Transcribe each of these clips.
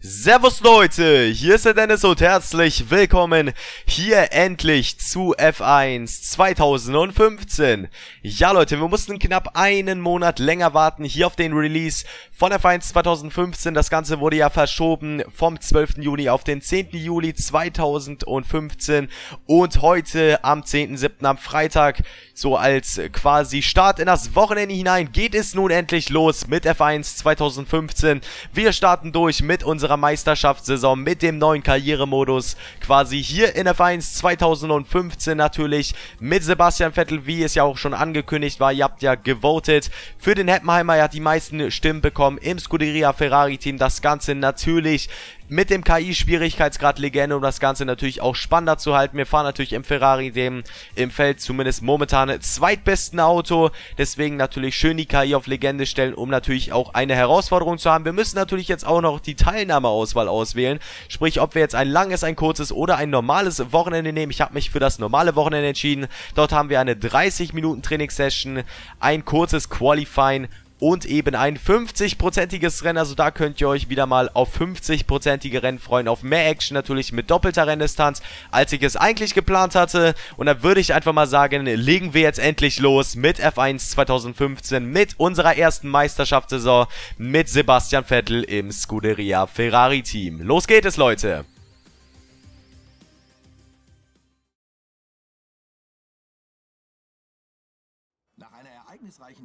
Servus Leute, hier ist der Dennis und herzlich willkommen hier endlich zu F1 2015. Ja Leute, wir mussten knapp einen Monat länger warten hier auf den Release von F1 2015. Das Ganze wurde ja verschoben vom 12. Juni auf den 10. Juli 2015 und heute am 10.7. am Freitag, so als quasi Start in das Wochenende hinein, geht es nun endlich los mit F1 2015. Wir starten durch mit unserer unserer Meisterschaftssaison mit dem neuen Karrieremodus. Quasi hier in F1 2015 natürlich mit Sebastian Vettel, wie es ja auch schon angekündigt war. Ihr habt ja gewotet für den Heppenheimer. Er hat die meisten Stimmen bekommen im Scuderia Ferrari Team. Das Ganze natürlich mit dem KI-Schwierigkeitsgrad Legende, um das Ganze natürlich auch spannender zu halten. Wir fahren natürlich im Ferrari, dem im Feld zumindest momentan zweitbesten Auto. Deswegen natürlich schön die KI auf Legende stellen, um natürlich auch eine Herausforderung zu haben. Wir müssen natürlich jetzt auch noch die Teilnahmeauswahl auswählen. Sprich, ob wir jetzt ein langes, ein kurzes oder ein normales Wochenende nehmen. Ich habe mich für das normale Wochenende entschieden. Dort haben wir eine 30 Minuten Trainingssession, ein kurzes Qualifying und eben ein 50-prozentiges Rennen. Also da könnt ihr euch wieder mal auf 50-prozentige Rennen freuen, auf mehr Action natürlich mit doppelter Renndistanz, als ich es eigentlich geplant hatte. Und da würde ich einfach mal sagen, legen wir jetzt endlich los mit F1 2015, mit unserer ersten Meisterschaftssaison, mit Sebastian Vettel im Scuderia Ferrari Team. Los geht es, Leute!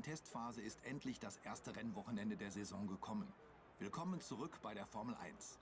Testphase ist endlich das erste Rennwochenende der Saison gekommen. Willkommen zurück bei der Formel 1.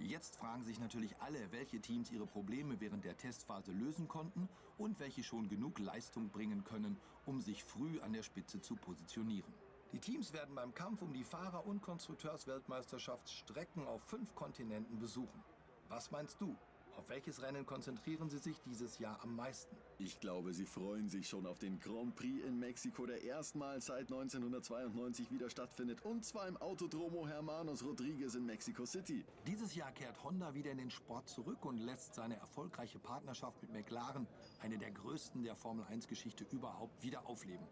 Jetzt fragen sich natürlich alle, welche Teams ihre Probleme während der Testphase lösen konnten und welche schon genug Leistung bringen können, um sich früh an der Spitze zu positionieren. Die Teams werden beim Kampf um die Fahrer- und Konstrukteursweltmeisterschaft Strecken auf fünf Kontinenten besuchen. Was meinst du? Auf welches Rennen konzentrieren Sie sich dieses Jahr am meisten? Ich glaube, Sie freuen sich schon auf den Grand Prix in Mexiko, der erstmals seit 1992 wieder stattfindet. Und zwar im Autodromo Hermanos Rodriguez in Mexico City. Dieses Jahr kehrt Honda wieder in den Sport zurück und lässt seine erfolgreiche Partnerschaft mit McLaren, eine der größten der Formel-1-Geschichte überhaupt, wieder aufleben.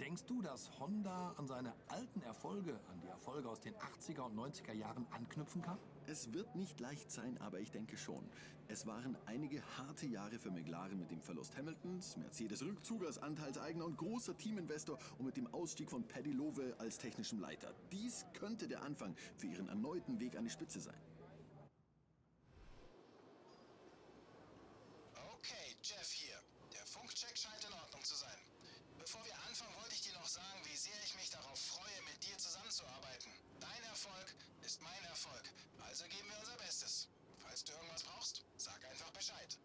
Denkst du, dass Honda an seine alten Erfolge, an die Erfolge aus den 80er und 90er Jahren anknüpfen kann? Es wird nicht leicht sein, aber ich denke schon. Es waren einige harte Jahre für McLaren mit dem Verlust Hamiltons, Mercedes Rückzug als Anteilseigner und großer Teaminvestor und mit dem Ausstieg von Paddy Lowe als technischem Leiter. Dies könnte der Anfang für ihren erneuten Weg an die Spitze sein. Okay, Jeff hier. Der Funkcheck scheint in Ordnung zu sein. Bevor wir anfangen, wollte ich dir noch sagen, wie sehr ich mich darauf freue, mit dir zusammenzuarbeiten. Dein Erfolg ist mein Erfolg. Also geben wir unser Bestes. Falls du irgendwas brauchst, sag einfach Bescheid.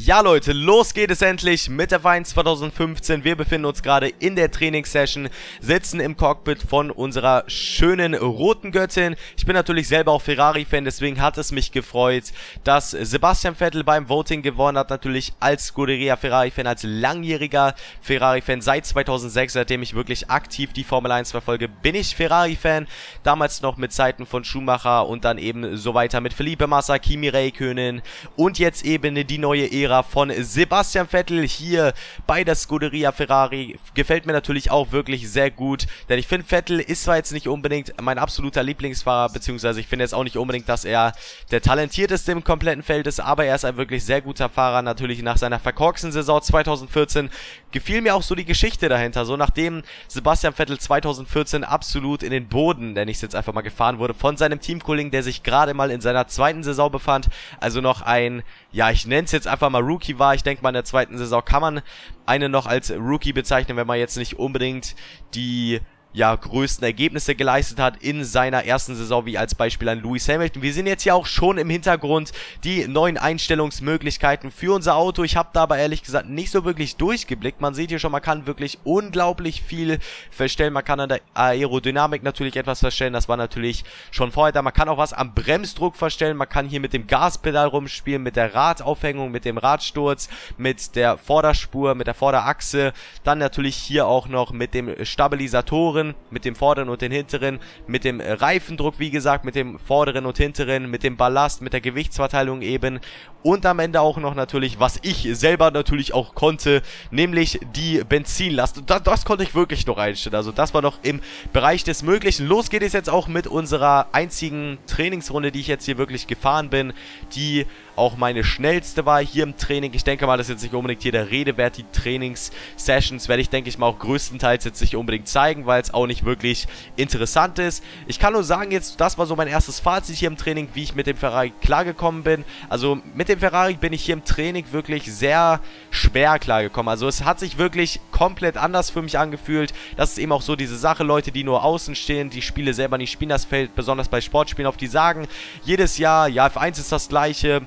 Ja Leute, los geht es endlich mit der Wein 2015. Wir befinden uns gerade in der Trainingssession, sitzen im Cockpit von unserer schönen roten Göttin. Ich bin natürlich selber auch Ferrari-Fan, deswegen hat es mich gefreut, dass Sebastian Vettel beim Voting gewonnen hat. Natürlich als Scuderia Ferrari-Fan, als langjähriger Ferrari-Fan seit 2006, seitdem ich wirklich aktiv die Formel 1 verfolge, bin ich Ferrari-Fan. Damals noch mit Zeiten von Schumacher und dann eben so weiter mit Felipe Massa, Kimi Räikkönen und jetzt eben die neue Ära von Sebastian Vettel hier bei der Scuderia Ferrari. Gefällt mir natürlich auch wirklich sehr gut, denn ich finde Vettel ist zwar jetzt nicht unbedingt mein absoluter Lieblingsfahrer, beziehungsweise ich finde jetzt auch nicht unbedingt, dass er der talentierteste im kompletten Feld ist, aber er ist ein wirklich sehr guter Fahrer, natürlich nach seiner verkorksten Saison 2014. Gefiel mir auch so die Geschichte dahinter, so nachdem Sebastian Vettel 2014 absolut in den Boden, nenne ich es jetzt einfach mal, gefahren wurde von seinem Teamkollegen, der sich gerade mal in seiner zweiten Saison befand, also noch ein, ja, ich nenne es jetzt einfach mal Rookie war. Ich denke mal, in der zweiten Saison kann man einen noch als Rookie bezeichnen, wenn man jetzt nicht unbedingt die ja, größten Ergebnisse geleistet hat in seiner ersten Saison, wie als Beispiel ein Lewis Hamilton. Wir sehen jetzt ja auch schon im Hintergrund die neuen Einstellungsmöglichkeiten für unser Auto. Ich habe da aber ehrlich gesagt nicht so wirklich durchgeblickt. Man sieht hier schon, man kann wirklich unglaublich viel verstellen. Man kann an der Aerodynamik natürlich etwas verstellen. Das war natürlich schon vorher da. Man kann auch was am Bremsdruck verstellen. Man kann hier mit dem Gaspedal rumspielen, mit der Radaufhängung, mit dem Radsturz, mit der Vorderspur, mit der Vorderachse. Dann natürlich hier auch noch mit dem Stabilisatoren Motoren, mit dem vorderen und den hinteren, mit dem Reifendruck, wie gesagt, mit dem vorderen und hinteren, mit dem Ballast, mit der Gewichtsverteilung eben und am Ende auch noch natürlich, was ich selber natürlich auch konnte, nämlich die Benzinlast. Das, das konnte ich wirklich noch einstellen, also das war noch im Bereich des Möglichen. Los geht es jetzt auch mit unserer einzigen Trainingsrunde, die ich jetzt hier wirklich gefahren bin, die auch meine schnellste war hier im Training. Ich denke mal, das ist jetzt nicht unbedingt hier der Rede wert. Die Trainingssessions werde ich, denke ich mal, auch größtenteils jetzt nicht unbedingt zeigen, weil es auch nicht wirklich interessant ist. Ich kann nur sagen jetzt, das war so mein erstes Fazit hier im Training, wie ich mit dem Ferrari klargekommen bin. Also mit dem Ferrari bin ich hier im Training wirklich sehr schwer klargekommen. Also es hat sich wirklich komplett anders für mich angefühlt. Das ist eben auch so diese Sache, Leute, die nur außen stehen, die Spiele selber nicht spielen, das fällt besonders bei Sportspielen auf, die sagen jedes Jahr, ja, F1 ist das gleiche,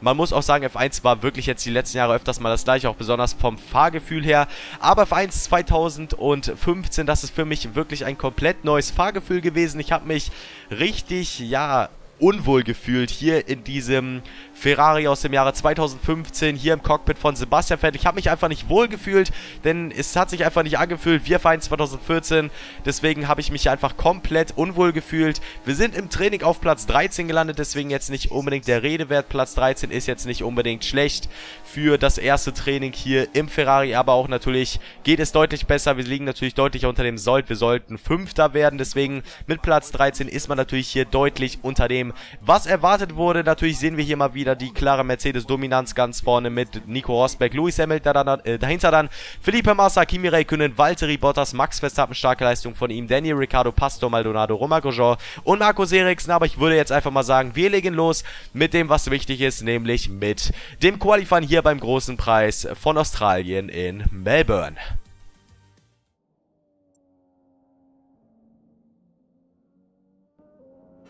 man muss auch sagen, F1 war wirklich jetzt die letzten Jahre öfters mal das gleiche, auch besonders vom Fahrgefühl her. Aber F1 2015, das ist für mich wirklich ein komplett neues Fahrgefühl gewesen. Ich habe mich richtig, ja, unwohl gefühlt hier in diesem Ferrari aus dem Jahre 2015 hier im Cockpit von Sebastian Vettel. Ich habe mich einfach nicht wohl gefühlt, denn es hat sich einfach nicht angefühlt. Wir feiern 2014, deswegen habe ich mich einfach komplett unwohl gefühlt. Wir sind im Training auf Platz 13 gelandet, deswegen jetzt nicht unbedingt der Redewert. Platz 13 ist jetzt nicht unbedingt schlecht für das erste Training hier im Ferrari, aber auch natürlich geht es deutlich besser. Wir liegen natürlich deutlich unter dem Sold. Wir sollten Fünfter werden, deswegen mit Platz 13 ist man natürlich hier deutlich unter dem, was erwartet wurde. Natürlich sehen wir hier mal wieder die klare Mercedes-Dominanz ganz vorne mit Nico Rosberg, Lewis Hamilton, dann, äh, dahinter dann Felipe Massa, Kimi Räikkönen, Valtteri Bottas, Max Verstappen, starke Leistung von ihm, Daniel Ricciardo, Pastor Maldonado, Romain Grosjean und Marco Eriksen, aber ich würde jetzt einfach mal sagen, wir legen los mit dem, was wichtig ist, nämlich mit dem Qualifying hier beim großen Preis von Australien in Melbourne.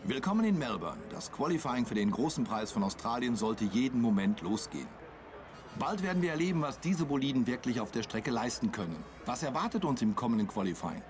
Willkommen in Melbourne. Das Qualifying für den großen Preis von Australien sollte jeden Moment losgehen. Bald werden wir erleben, was diese Boliden wirklich auf der Strecke leisten können. Was erwartet uns im kommenden Qualifying?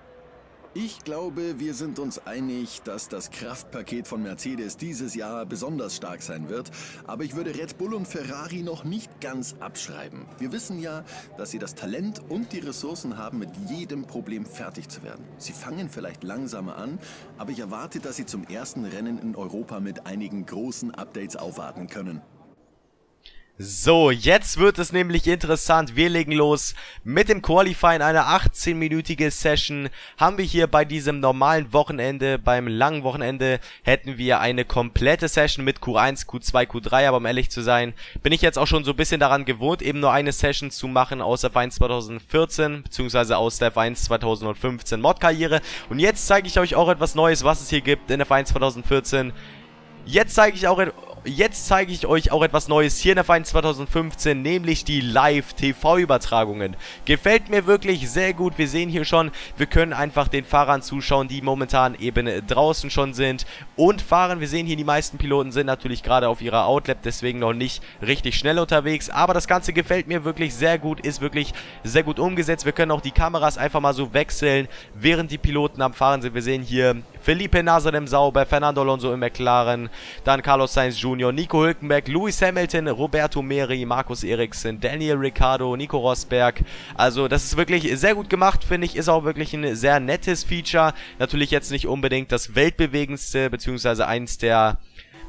Ich glaube, wir sind uns einig, dass das Kraftpaket von Mercedes dieses Jahr besonders stark sein wird. Aber ich würde Red Bull und Ferrari noch nicht ganz abschreiben. Wir wissen ja, dass sie das Talent und die Ressourcen haben, mit jedem Problem fertig zu werden. Sie fangen vielleicht langsamer an, aber ich erwarte, dass sie zum ersten Rennen in Europa mit einigen großen Updates aufwarten können. So, jetzt wird es nämlich interessant. Wir legen los mit dem Qualifying. Eine 18-minütige Session haben wir hier bei diesem normalen Wochenende. Beim langen Wochenende hätten wir eine komplette Session mit Q1, Q2, Q3. Aber um ehrlich zu sein, bin ich jetzt auch schon so ein bisschen daran gewohnt, eben nur eine Session zu machen aus der F1 2014, beziehungsweise aus der F1 2015 Mod-Karriere. Und jetzt zeige ich euch auch etwas Neues, was es hier gibt in der F1 2014. Jetzt zeige ich auch jetzt zeige ich euch auch etwas Neues hier in der F1 2015, nämlich die Live-TV-Übertragungen. Gefällt mir wirklich sehr gut. Wir sehen hier schon, wir können einfach den Fahrern zuschauen, die momentan eben draußen schon sind und fahren. Wir sehen hier, die meisten Piloten sind natürlich gerade auf ihrer Outlap, deswegen noch nicht richtig schnell unterwegs. Aber das Ganze gefällt mir wirklich sehr gut, ist wirklich sehr gut umgesetzt. Wir können auch die Kameras einfach mal so wechseln, während die Piloten am Fahren sind. Wir sehen hier Felipe Nasser im Sauber, Fernando Alonso im McLaren, dann Carlos Sainz Jr., Nico Hülkenberg, Lewis Hamilton, Roberto Meri, Markus Eriksen, Daniel Ricciardo, Nico Rosberg. Also das ist wirklich sehr gut gemacht, finde ich. Ist auch wirklich ein sehr nettes Feature. Natürlich jetzt nicht unbedingt das weltbewegendste, beziehungsweise eins der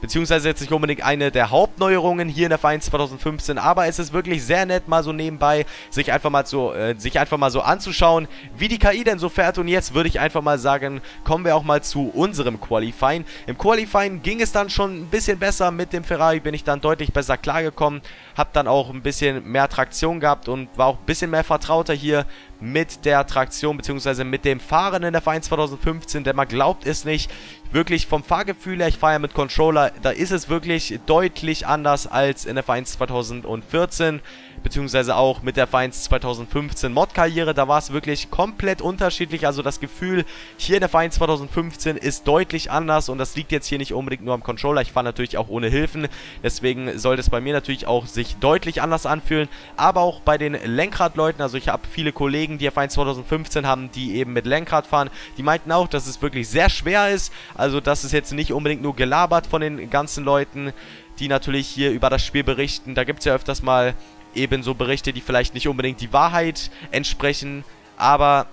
beziehungsweise jetzt nicht unbedingt eine der Hauptneuerungen hier in der F1 2015, aber es ist wirklich sehr nett, mal so nebenbei sich einfach mal so, äh, sich einfach mal so anzuschauen, wie die KI denn so fährt und jetzt würde ich einfach mal sagen, kommen wir auch mal zu unserem Qualifying. Im Qualifying ging es dann schon ein bisschen besser, mit dem Ferrari bin ich dann deutlich besser klargekommen, habe dann auch ein bisschen mehr Traktion gehabt und war auch ein bisschen mehr vertrauter hier mit der Traktion bzw. mit dem Fahren in der F1 2015, denn man glaubt es nicht, wirklich vom Fahrgefühl her, ich fahre ja mit Controller, da ist es wirklich deutlich anders als in der F1 2014 beziehungsweise auch mit der F1 2015 Mod-Karriere, da war es wirklich komplett unterschiedlich, also das Gefühl hier in der F1 2015 ist deutlich anders und das liegt jetzt hier nicht unbedingt nur am Controller, ich fahre natürlich auch ohne Hilfen, deswegen sollte es bei mir natürlich auch sich deutlich anders anfühlen, aber auch bei den Lenkradleuten, also ich habe viele Kollegen, die F1 2015 haben, die eben mit Lenkrad fahren, die meinten auch, dass es wirklich sehr schwer ist, also das ist jetzt nicht unbedingt nur gelabert von den ganzen Leuten, die natürlich hier über das Spiel berichten, da gibt es ja öfters mal ebenso Berichte, die vielleicht nicht unbedingt die Wahrheit entsprechen, aber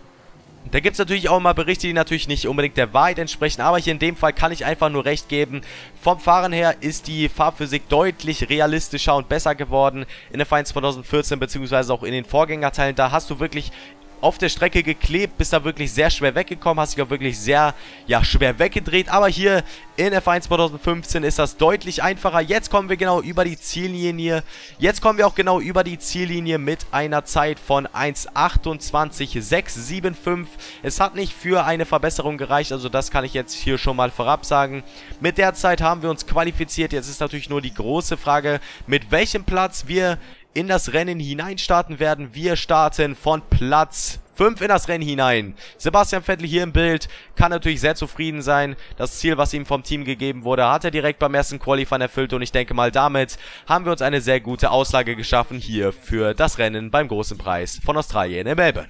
Da gibt es natürlich auch mal Berichte, die natürlich nicht unbedingt der Wahrheit entsprechen, aber hier in dem Fall kann ich einfach nur recht geben. Vom Fahren her ist die Fahrphysik deutlich realistischer und besser geworden in der F1 2014 beziehungsweise auch in den Vorgängerteilen. Da hast du wirklich auf der Strecke geklebt, bist da wirklich sehr schwer weggekommen, hast dich auch wirklich sehr, ja, schwer weggedreht, aber hier in F1 2015 ist das deutlich einfacher. Jetzt kommen wir genau über die Ziellinie, jetzt kommen wir auch genau über die Ziellinie mit einer Zeit von 1.28.675. Es hat nicht für eine Verbesserung gereicht, also das kann ich jetzt hier schon mal vorab sagen. Mit der Zeit haben wir uns qualifiziert, jetzt ist natürlich nur die große Frage, mit welchem Platz wir in das Rennen hineinstarten werden. Wir starten von Platz 5 in das Rennen hinein. Sebastian Vettel hier im Bild kann natürlich sehr zufrieden sein. Das Ziel, was ihm vom Team gegeben wurde, hat er direkt beim ersten Qualifying erfüllt und ich denke mal damit haben wir uns eine sehr gute Auslage geschaffen hier für das Rennen beim großen Preis von Australien in Melbourne.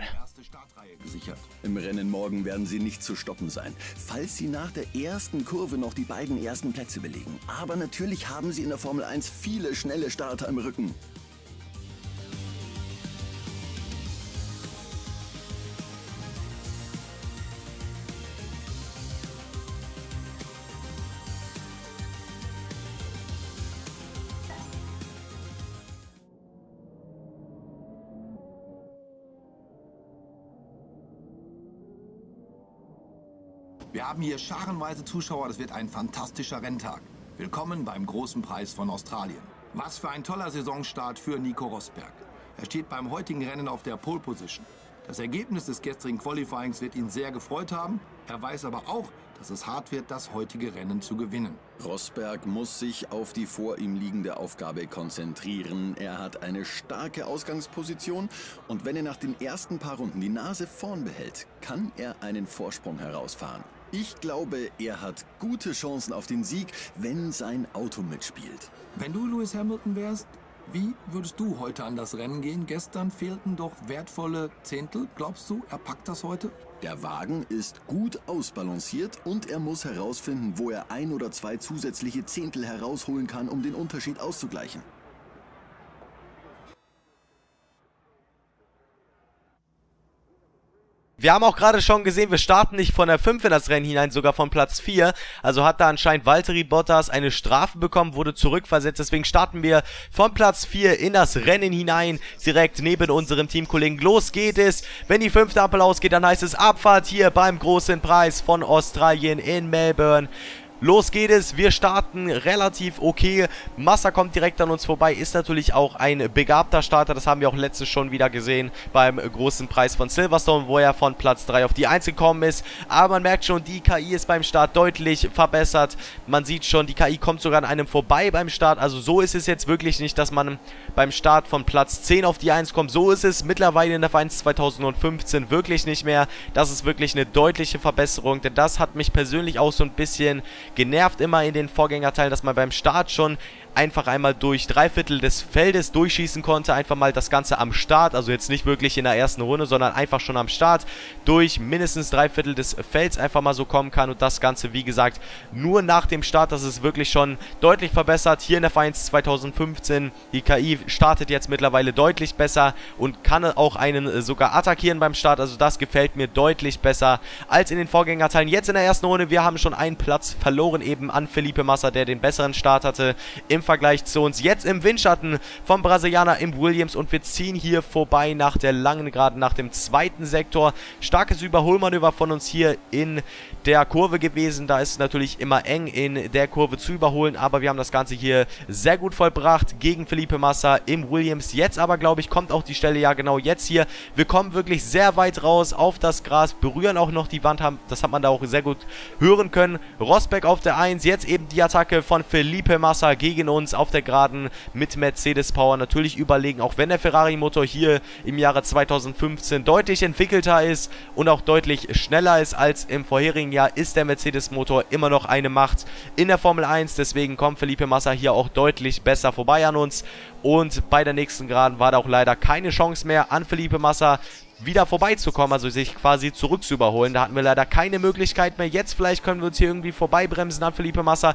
Im Rennen morgen werden sie nicht zu stoppen sein, falls sie nach der ersten Kurve noch die beiden ersten Plätze belegen. Aber natürlich haben sie in der Formel 1 viele schnelle Starter im Rücken. Wir haben hier scharenweise Zuschauer, das wird ein fantastischer Renntag. Willkommen beim großen Preis von Australien. Was für ein toller Saisonstart für Nico Rosberg. Er steht beim heutigen Rennen auf der Pole Position. Das Ergebnis des gestrigen Qualifyings wird ihn sehr gefreut haben. Er weiß aber auch, dass es hart wird, das heutige Rennen zu gewinnen. Rosberg muss sich auf die vor ihm liegende Aufgabe konzentrieren. Er hat eine starke Ausgangsposition und wenn er nach den ersten paar Runden die Nase vorn behält, kann er einen Vorsprung herausfahren. Ich glaube, er hat gute Chancen auf den Sieg, wenn sein Auto mitspielt. Wenn du Lewis Hamilton wärst, wie würdest du heute an das Rennen gehen? Gestern fehlten doch wertvolle Zehntel. Glaubst du, er packt das heute? Der Wagen ist gut ausbalanciert und er muss herausfinden, wo er ein oder zwei zusätzliche Zehntel herausholen kann, um den Unterschied auszugleichen. Wir haben auch gerade schon gesehen, wir starten nicht von der 5 in das Rennen hinein, sogar von Platz 4. Also hat da anscheinend Valtteri Bottas eine Strafe bekommen, wurde zurückversetzt. Deswegen starten wir von Platz 4 in das Rennen hinein, direkt neben unserem Teamkollegen. Los geht es. Wenn die fünfte Ampel ausgeht, dann heißt es Abfahrt hier beim großen Preis von Australien in Melbourne. Los geht es, wir starten relativ okay. Massa kommt direkt an uns vorbei, ist natürlich auch ein begabter Starter, das haben wir auch letztes schon wieder gesehen beim großen Preis von Silverstone, wo er von Platz 3 auf die 1 gekommen ist. Aber man merkt schon, die KI ist beim Start deutlich verbessert. Man sieht schon, die KI kommt sogar an einem vorbei beim Start, also so ist es jetzt wirklich nicht, dass man beim Start von Platz 10 auf die 1 kommt. So ist es mittlerweile in der F1 2015 wirklich nicht mehr. Das ist wirklich eine deutliche Verbesserung, denn das hat mich persönlich auch so ein bisschen genervt immer in den Vorgängerteilen, dass man beim Start schon einfach einmal durch drei Viertel des Feldes durchschießen konnte. Einfach mal das Ganze am Start, also jetzt nicht wirklich in der ersten Runde, sondern einfach schon am Start durch mindestens drei Viertel des Felds einfach mal so kommen kann. Und das Ganze, wie gesagt, nur nach dem Start. Das ist wirklich schon deutlich verbessert. Hier in der F1 2015, die KI startet jetzt mittlerweile deutlich besser und kann auch einen sogar attackieren beim Start. Also das gefällt mir deutlich besser als in den Vorgängerteilen. Jetzt in der ersten Runde, wir haben schon einen Platz verloren eben an Felipe Massa, der den besseren Start hatte im Vergleich zu uns. Jetzt im Windschatten vom Brasilianer im Williams und wir ziehen hier vorbei nach der langen Geraden, nach dem zweiten Sektor. Starkes Überholmanöver von uns hier in der Kurve gewesen. Da ist es natürlich immer eng in der Kurve zu überholen, aber wir haben das Ganze hier sehr gut vollbracht gegen Felipe Massa im Williams. Jetzt aber, glaube ich, kommt auch die Stelle, ja genau jetzt hier. Wir kommen wirklich sehr weit raus auf das Gras, berühren auch noch die Wand, das hat man da auch sehr gut hören können. Rosberg auf der 1, jetzt eben die Attacke von Felipe Massa gegen uns uns auf der Geraden mit Mercedes Power natürlich überlegen, auch wenn der Ferrari-Motor hier im Jahre 2015 deutlich entwickelter ist und auch deutlich schneller ist als im vorherigen Jahr, ist der Mercedes-Motor immer noch eine Macht in der Formel 1. Deswegen kommt Felipe Massa hier auch deutlich besser vorbei an uns. Und bei der nächsten Geraden war da auch leider keine Chance mehr an Felipe Massa wieder vorbeizukommen, also sich quasi zurück zu überholen. Da hatten wir leider keine Möglichkeit mehr. Jetzt vielleicht können wir uns hier irgendwie vorbeibremsen an Felipe Massa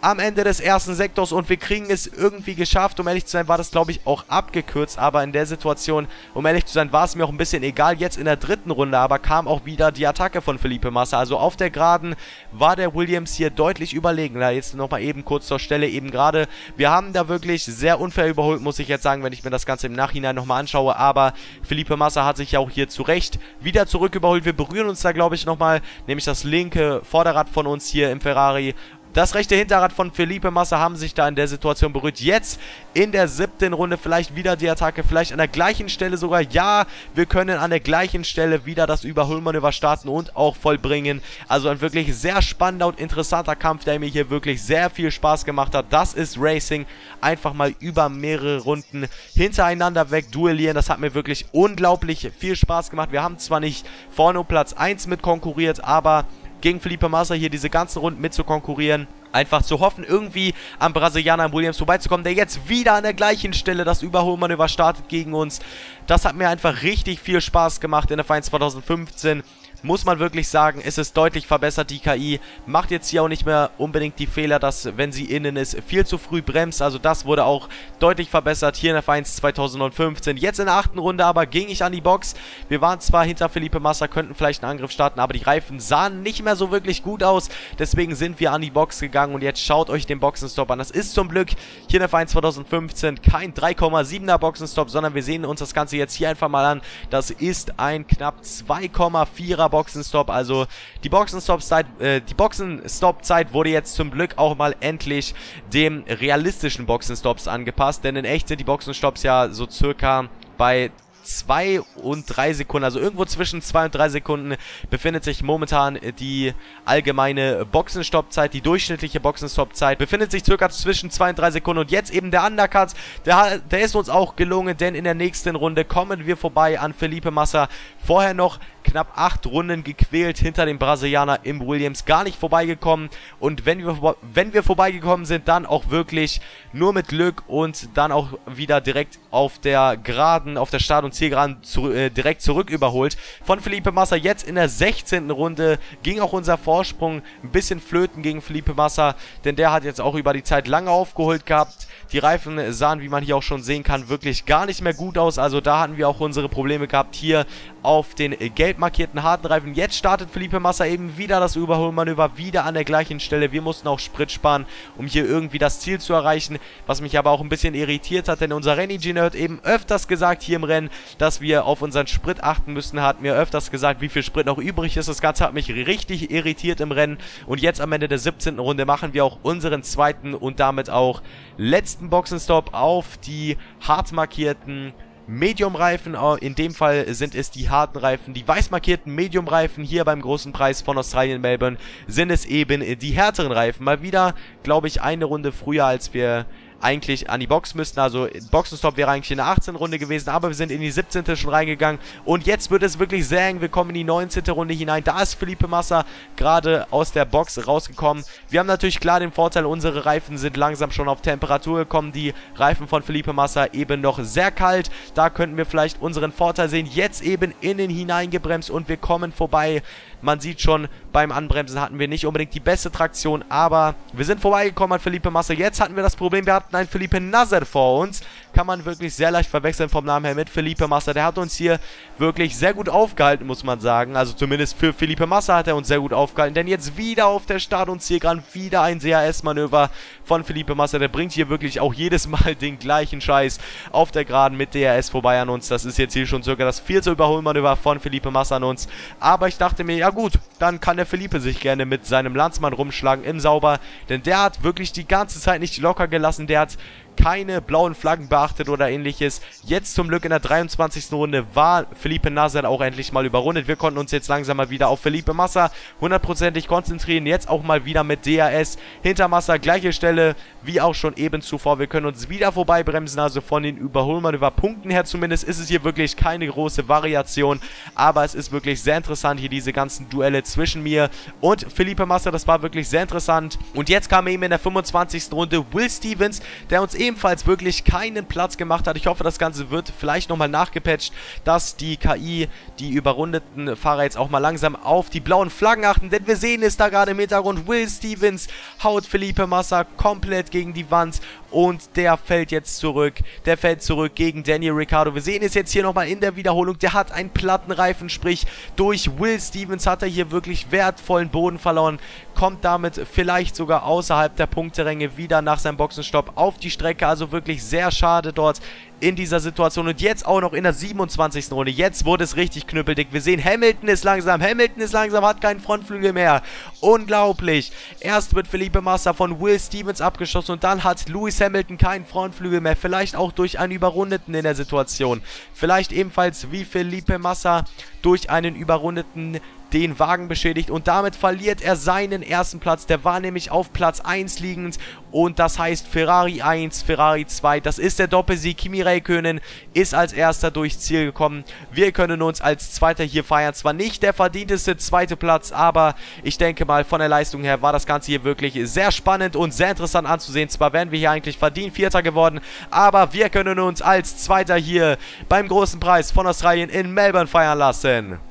am Ende des ersten Sektors und wir kriegen es irgendwie geschafft. Um ehrlich zu sein, war das, glaube ich, auch abgekürzt, aber in der Situation, um ehrlich zu sein, war es mir auch ein bisschen egal. Jetzt in der dritten Runde aber kam auch wieder die Attacke von Felipe Massa. Also auf der Geraden war der Williams hier deutlich überlegener. Jetzt nochmal eben kurz zur Stelle, eben gerade. Wir haben da wirklich sehr unfair überholt, muss ich jetzt sagen, wenn ich mir das Ganze im Nachhinein nochmal anschaue. Aber Felipe Massa hat sich ja auch hier zu Recht wieder zurück überholt. Wir berühren uns da, glaube ich, nochmal, nämlich das linke Vorderrad von uns hier im Ferrari das rechte Hinterrad von Felipe Massa haben sich da in der Situation berührt. Jetzt in der siebten Runde vielleicht wieder die Attacke, vielleicht an der gleichen Stelle sogar. Ja, wir können an der gleichen Stelle wieder das Überholmanöver starten und auch vollbringen. Also ein wirklich sehr spannender und interessanter Kampf, der mir hier wirklich sehr viel Spaß gemacht hat. Das ist Racing. Einfach mal über mehrere Runden hintereinander weg duellieren. Das hat mir wirklich unglaublich viel Spaß gemacht. Wir haben zwar nicht vorne Platz 1 mit konkurriert, aber gegen Felipe Massa hier diese ganzen Runden mit zu konkurrieren. Einfach zu hoffen, irgendwie am Brasilianer Williams vorbeizukommen, der jetzt wieder an der gleichen Stelle das Überholmanöver startet gegen uns. Das hat mir einfach richtig viel Spaß gemacht in der F1 2015 muss man wirklich sagen, ist es deutlich verbessert, die KI. Macht jetzt hier auch nicht mehr unbedingt die Fehler, dass, wenn sie innen ist, viel zu früh bremst. Also das wurde auch deutlich verbessert hier in F1 2015. Jetzt in der achten Runde aber ging ich an die Box. Wir waren zwar hinter Felipe Massa, könnten vielleicht einen Angriff starten, aber die Reifen sahen nicht mehr so wirklich gut aus. Deswegen sind wir an die Box gegangen und jetzt schaut euch den Boxenstopp an. Das ist zum Glück hier in F1 2015 kein 3,7er Boxenstopp, sondern wir sehen uns das Ganze jetzt hier einfach mal an. Das ist ein knapp 2,4er Boxenstopp. Also die Boxenstopp-Zeit äh, die Boxenstopp-Zeit wurde jetzt zum Glück auch mal endlich dem realistischen Boxenstops angepasst. Denn in echt sind die Boxenstopps ja so circa bei 2 und 3 Sekunden, also irgendwo zwischen 2 und 3 Sekunden befindet sich momentan die allgemeine Boxenstoppzeit, die durchschnittliche Boxenstoppzeit befindet sich circa zwischen 2 und 3 Sekunden und jetzt eben der Undercut, der, der ist uns auch gelungen, denn in der nächsten Runde kommen wir vorbei an Felipe Massa, vorher noch knapp 8 Runden gequält hinter dem Brasilianer im Williams, gar nicht vorbeigekommen und wenn wir, wenn wir vorbeigekommen sind, dann auch wirklich nur mit Glück und dann auch wieder direkt auf der Geraden, auf der Start- und Zielgeraden zu, äh, direkt zurück überholt. Von Felipe Massa jetzt in der 16. Runde ging auch unser Vorsprung ein bisschen flöten gegen Felipe Massa, denn der hat jetzt auch über die Zeit lange aufgeholt gehabt. Die Reifen sahen, wie man hier auch schon sehen kann, wirklich gar nicht mehr gut aus. Also da hatten wir auch unsere Probleme gehabt hier auf den gelb markierten harten Reifen. Jetzt startet Felipe Massa eben wieder das Überholmanöver, wieder an der gleichen Stelle. Wir mussten auch Sprit sparen, um hier irgendwie das Ziel zu erreichen, was mich aber auch ein bisschen irritiert hat, denn unser Renny-Ingenieur hat eben öfters gesagt hier im Rennen, dass wir auf unseren Sprit achten müssen, hat mir öfters gesagt, wie viel Sprit noch übrig ist. Das Ganze hat mich richtig irritiert im Rennen und jetzt am Ende der 17. Runde machen wir auch unseren zweiten und damit auch letzten Boxenstopp auf die hart markierten Medium-Reifen. In dem Fall sind es die harten Reifen. Die weiß markierten Medium-Reifen hier beim großen Preis von Australien Melbourne sind es eben die härteren Reifen. Mal wieder, glaube ich, eine Runde früher, als wir eigentlich an die Box müssten. Also Boxenstopp wäre eigentlich in der 18. Runde gewesen, aber wir sind in die 17. schon reingegangen. Und jetzt wird es wirklich sehr eng. Wir kommen in die 19. Runde hinein. Da ist Felipe Massa gerade aus der Box rausgekommen. Wir haben natürlich klar den Vorteil, unsere Reifen sind langsam schon auf Temperatur gekommen. Die Reifen von Felipe Massa eben noch sehr kalt. Da könnten wir vielleicht unseren Vorteil sehen. Jetzt eben innen hineingebremst und wir kommen vorbei. Man sieht schon, beim Anbremsen hatten wir nicht unbedingt die beste Traktion, aber wir sind vorbeigekommen an Felipe Massa. Jetzt hatten wir das Problem, wir hatten einen Felipe Nazar vor uns. Kann man wirklich sehr leicht verwechseln vom Namen her mit Felipe Massa. Der hat uns hier wirklich sehr gut aufgehalten, muss man sagen. Also zumindest für Felipe Massa hat er uns sehr gut aufgehalten. Denn jetzt wieder auf der Start- und Zielgeraden wieder ein CRS-Manöver von Felipe Massa. Der bringt hier wirklich auch jedes Mal den gleichen Scheiß auf der Geraden mit DRS vorbei an uns. Das ist jetzt hier schon circa das vierte Überholmanöver von Felipe Massa an uns. Aber ich dachte mir, ja gut, dann kann der Felipe sich gerne mit seinem Landsmann rumschlagen im Sauber. Denn der hat wirklich die ganze Zeit nicht locker gelassen. Der hat keine blauen Flaggen beachtet oder ähnliches. Jetzt zum Glück in der 23. Runde war Felipe Nasser auch endlich mal überrundet. Wir konnten uns jetzt langsam mal wieder auf Felipe Massa hundertprozentig konzentrieren. Jetzt auch mal wieder mit DRS hinter Massa. Gleiche Stelle wie auch schon eben zuvor. Wir können uns wieder vorbei bremsen. Also von den Überholmanöverpunkten her zumindest ist es hier wirklich keine große Variation. Aber es ist wirklich sehr interessant hier diese ganzen Duelle zwischen mir und Felipe Massa. Das war wirklich sehr interessant. Und jetzt kam eben in der 25. Runde Will Stevens, der uns ebenfalls wirklich keinen Platz gemacht hat. Ich hoffe, das Ganze wird vielleicht nochmal nachgepatcht, dass die KI, die überrundeten Fahrer jetzt auch mal langsam auf die blauen Flaggen achten, denn wir sehen es da gerade im Hintergrund. Will Stevens haut Felipe Massa komplett gegen die Wand und der fällt jetzt zurück. Der fällt zurück gegen Daniel Ricciardo. Wir sehen es jetzt hier nochmal in der Wiederholung. Der hat einen Plattenreifen, sprich durch Will Stevens hat er hier wirklich wertvollen Boden verloren. Kommt damit vielleicht sogar außerhalb der Punkteränge wieder nach seinem Boxenstopp auf die Strecke. Also wirklich sehr schade dort in dieser Situation. Und jetzt auch noch in der 27. Runde. Jetzt wurde es richtig knüppeldick. Wir sehen, Hamilton ist langsam. Hamilton ist langsam, hat keinen Frontflügel mehr. Unglaublich. Erst wird Felipe Massa von Will Stevens abgeschossen und dann hat Lewis Hamilton keinen Frontflügel mehr. Vielleicht auch durch einen Überrundeten in der Situation. Vielleicht ebenfalls wie Felipe Massa durch einen Überrundeten den Wagen beschädigt und damit verliert er seinen ersten Platz. Der war nämlich auf Platz 1 liegend und das heißt Ferrari 1, Ferrari 2. Das ist der Doppelsieg. Kimi Räikkönen ist als erster durchs Ziel gekommen. Wir können uns als Zweiter hier feiern. Zwar nicht der verdienteste zweite Platz, aber ich denke mal von der Leistung her war das Ganze hier wirklich sehr spannend und sehr interessant anzusehen. Zwar wären wir hier eigentlich verdient Vierter geworden, aber wir können uns als Zweiter hier beim großen Preis von Australien in Melbourne feiern lassen.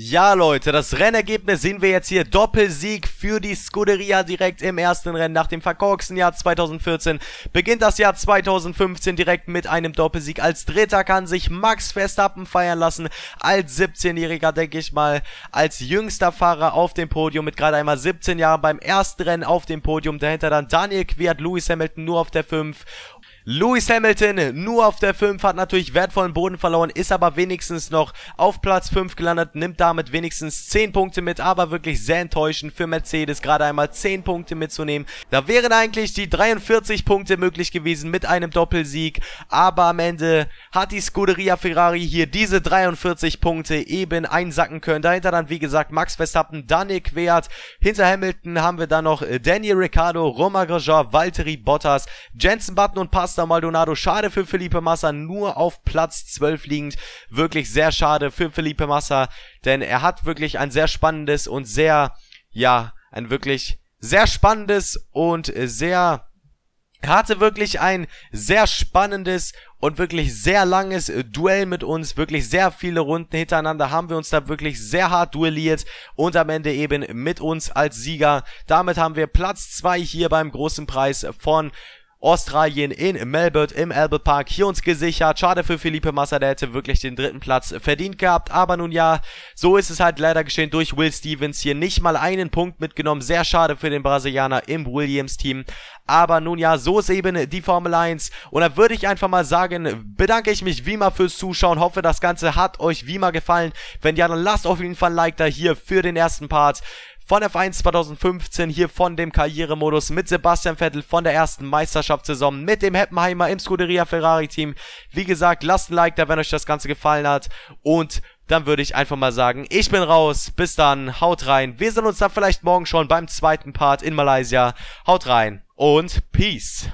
Ja, Leute, das Rennergebnis sehen wir jetzt hier. Doppelsieg für die Scuderia direkt im ersten Rennen. Nach dem verkorksten Jahr 2014 beginnt das Jahr 2015 direkt mit einem Doppelsieg. Als Dritter kann sich Max Verstappen feiern lassen. Als 17-Jähriger, denke ich mal, als jüngster Fahrer auf dem Podium mit gerade einmal 17 Jahren beim ersten Rennen auf dem Podium. Dahinter dann Daniel Quiert, Lewis Hamilton nur auf der 5 Lewis Hamilton nur auf der 5 hat natürlich wertvollen Boden verloren, ist aber wenigstens noch auf Platz 5 gelandet, nimmt damit wenigstens 10 Punkte mit, aber wirklich sehr enttäuschend für Mercedes, gerade einmal 10 Punkte mitzunehmen. Da wären eigentlich die 43 Punkte möglich gewesen mit einem Doppelsieg, aber am Ende hat die Scuderia Ferrari hier diese 43 Punkte eben einsacken können. Dahinter dann, wie gesagt, Max Verstappen, Daniel Quert, hinter Hamilton haben wir dann noch Daniel Ricciardo, Romain Grosjean, Valtteri Bottas, Jensen Button und Pastor Maldonado. Schade für Felipe Massa, nur auf Platz 12 liegend. Wirklich sehr schade für Felipe Massa, denn er hat wirklich ein sehr spannendes und sehr, ja, ein wirklich sehr spannendes und sehr er hatte wirklich ein sehr spannendes und wirklich sehr langes Duell mit uns. Wirklich sehr viele Runden hintereinander haben wir uns da wirklich sehr hart duelliert und am Ende eben mit uns als Sieger. Damit haben wir Platz 2 hier beim großen Preis von Australien in Melbourne im Albert Park hier uns gesichert. Schade für Felipe Massa, der hätte wirklich den dritten Platz verdient gehabt. Aber nun ja, so ist es halt leider geschehen durch Will Stevens hier nicht mal einen Punkt mitgenommen. Sehr schade für den Brasilianer im Williams-Team. Aber nun ja, so ist eben die Formel 1. Und da würde ich einfach mal sagen, bedanke ich mich wie immer fürs Zuschauen. Hoffe, das Ganze hat euch wie immer gefallen. Wenn ja, dann lasst auf jeden Fall ein Like da hier für den ersten Part von F1 2015 hier von dem Karrieremodus mit Sebastian Vettel von der ersten Meisterschaftssaison mit dem Heppenheimer im Scuderia Ferrari Team. Wie gesagt, lasst ein Like da, wenn euch das Ganze gefallen hat und dann würde ich einfach mal sagen, ich bin raus. Bis dann, haut rein. Wir sehen uns dann vielleicht morgen schon beim zweiten Part in Malaysia. Haut rein und Peace.